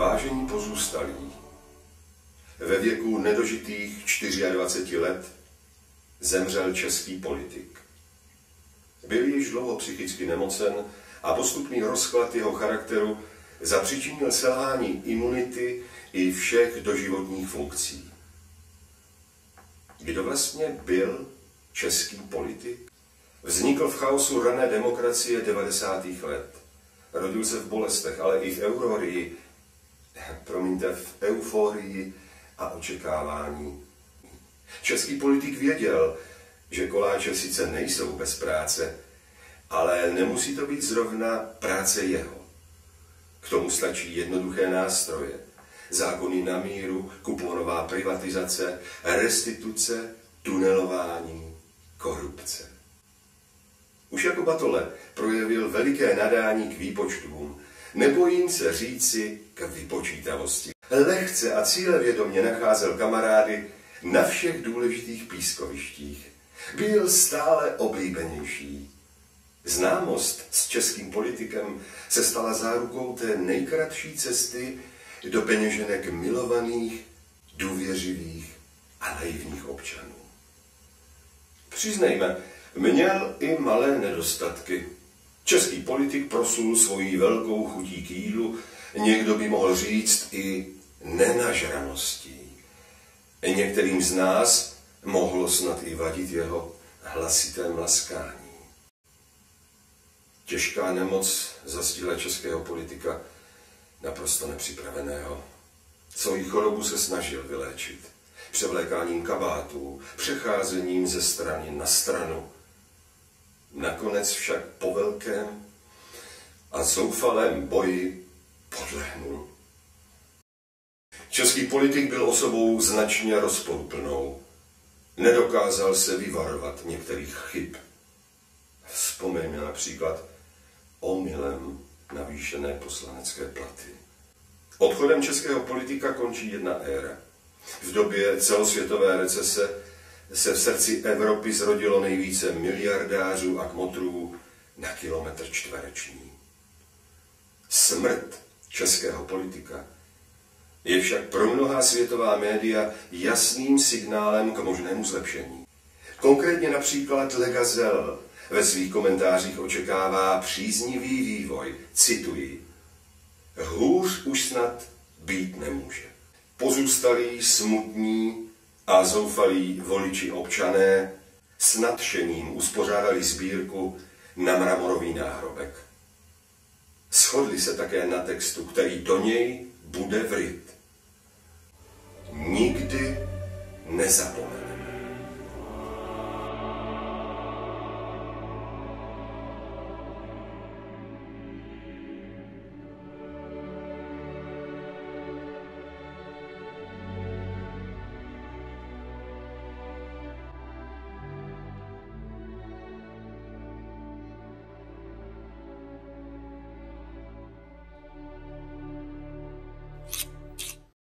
Vážení pozůstalí, ve věku nedožitých 24 let zemřel český politik. Byl již dlouho psychicky nemocen a postupný rozklad jeho charakteru zapříčinil selhání imunity i všech doživotních funkcí. Kdo vlastně byl český politik? Vznikl v chaosu rané demokracie 90. let. Rodil se v bolestech, ale i v euforii, promiňte, v euforii a očekávání. Český politik věděl, že koláče sice nejsou bez práce, ale nemusí to být zrovna práce jeho. K tomu stačí jednoduché nástroje. Zákony na míru, kuponová privatizace, restituce, tunelování, korupce. Už jako Batole projevil veliké nadání k výpočtům. Nebojím se říci k vypočítavosti. Lehce a cílevědomě nacházel kamarády na všech důležitých pískovištích. Byl stále oblíbenější. Známost s českým politikem se stala zárukou té nejkratší cesty do peněženek milovaných, důvěřivých a naivních občanů. Přiznejme, měl i malé nedostatky. Český politik prosul svojí velkou chutí k jídlu, někdo by mohl říct i nenažraností. Některým z nás mohlo snad i vadit jeho hlasité mlaskání. Těžká nemoc zastihla českého politika naprosto nepřipraveného. Svoji chorobu se snažil vyléčit. Převlékáním kabátů, přecházením ze strany na stranu. Nakonec však po velkém a zoufalém boji podlehnul. Český politik byl osobou značně rozporuplnou. Nedokázal se vyvarovat některých chyb. Vzpomeňme například omylem navýšené poslanecké platy. Odchodem českého politika končí jedna éra. V době celosvětové recese se v srdci Evropy zrodilo nejvíce miliardářů a kmotrů na kilometr čtvereční. Smrt českého politika je však pro mnohá světová média jasným signálem k možnému zlepšení. Konkrétně například Le Gazelle ve svých komentářích očekává příznivý vývoj. Cituji. Hůř už snad být nemůže. Pozůstalí, smutní a zoufalí voliči občané s nadšením uspořádali sbírku na mramorový náhrobek. Shodli se také na textu, který do něj bude vryt. Nikdy nezapomenu.